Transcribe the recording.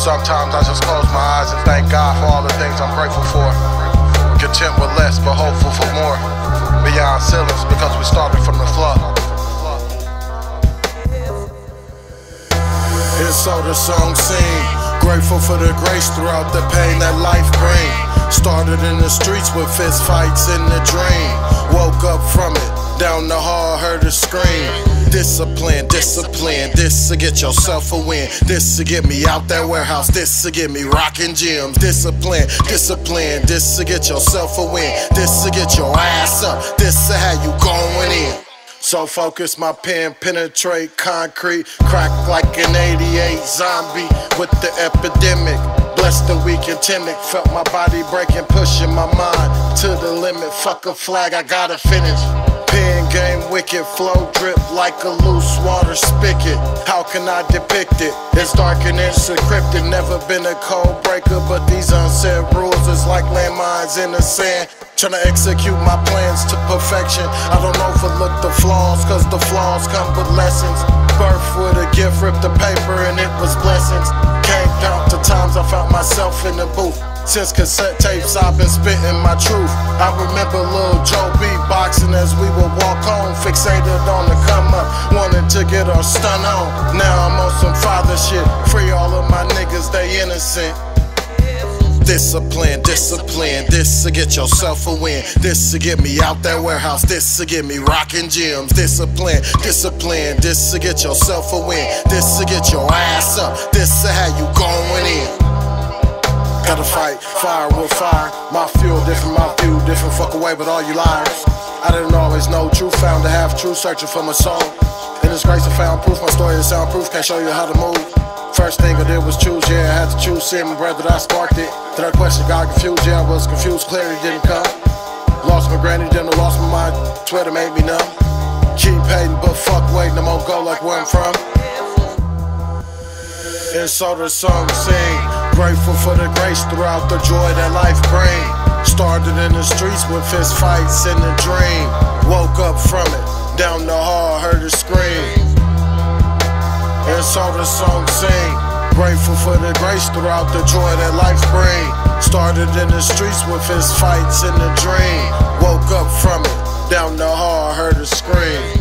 Sometimes I just close my eyes and thank God for all the things I'm grateful for. Content with less, but hopeful for more. Beyond ceilings because we started from the floor. And so the song sing. Grateful for the grace throughout the pain that life bring. Started in the streets with fist fights in the dream. Woke up from it, down the hall, heard a scream. Discipline, discipline, this to get yourself a win. This to get me out that warehouse, this to get me rocking gyms. Discipline, discipline, this to get yourself a win. This to get your ass up, this to how you going in. So focus my pen, penetrate concrete, crack like an 88 zombie with the epidemic. Blessed the weak and timid, felt my body breaking, pushing my mind to the limit. Fuck a flag, I gotta finish. Wicked, flow drip like a loose water spigot. How can I depict it? It's dark and it's encrypted. Never been a code breaker, but these unsaid rules is like landmines in the sand. Tryna execute my plans to perfection. I don't overlook the flaws, cause the flaws come with lessons. Birth with a gift, ripped the paper, and it was blessings. Can't count the times I found myself in the booth. Since cassette tapes, I've been spitting my truth. I remember Lil Joe beatboxing as we would walk home, fixated on the come up, wanting to get our stun on. Now I'm on some father shit. Free all of my niggas, they innocent. Discipline, discipline, this to get yourself a win. This to get me out that warehouse, this to get me rocking gyms. Discipline, discipline, this to get yourself a win. This to get your ass up, this to how you going in. Gotta fight, fire with fire. My fuel different, my view different. Fuck away with all you liars. I didn't always know truth, found to have truth, searching for my soul. In this grace, I found proof. My story is soundproof, can't show you how to move. First thing I did was choose, yeah, I had to choose sin, brother, I sparked it. Then I questioned God confused, yeah, I was confused, clarity didn't come. Lost my granny, then I lost my mind, Twitter made me numb. Keep hating, but fuck waiting, I'm gonna go like where I'm from. And so the song sing, grateful for the grace throughout the joy that life brings. Started in the streets with fist fights in the dream. Woke up from it, down the hall, heard a scream. And so the song sing, grateful for the grace throughout the joy that life bring. Started in the streets with fist fights in the dream. Woke up from it, down the hall, heard a scream.